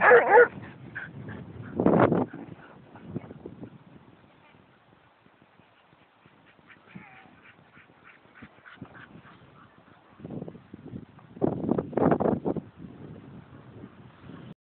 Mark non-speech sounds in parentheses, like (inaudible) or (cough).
Hurt, (laughs) hurt!